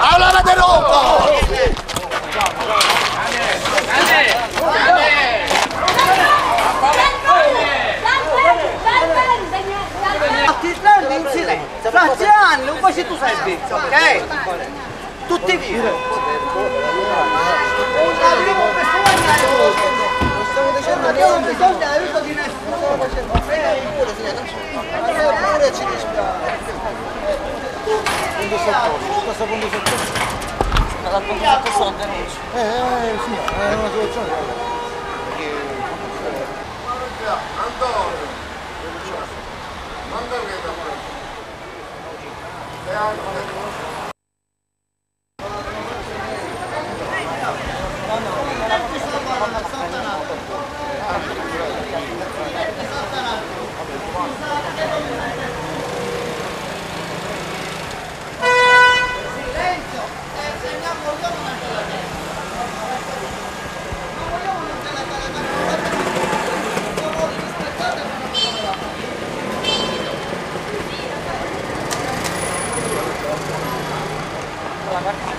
Habla de ropo! Titlandi in silenzio, fra Gianni, po' se tu il ok? Tutti via. Pure ci questo punto soccorso. Dal punto soccorso non denuncia. Eh, eh, sì, è una! Antonio che da E anche Gracias.